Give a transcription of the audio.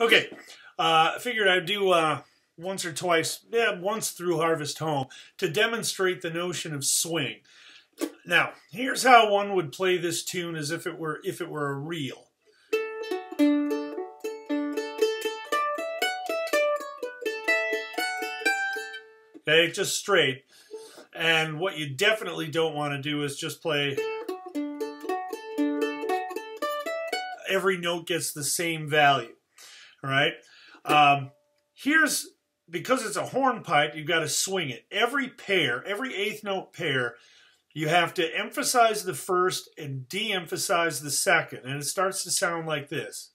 Okay, uh, I figured I'd do uh, once or twice, yeah, once through Harvest Home to demonstrate the notion of swing. Now, here's how one would play this tune as if it were if it were a reel. Okay, just straight. And what you definitely don't want to do is just play every note gets the same value. All right. Um, here's because it's a hornpipe, you've got to swing it. Every pair, every eighth note pair, you have to emphasize the first and de emphasize the second. And it starts to sound like this.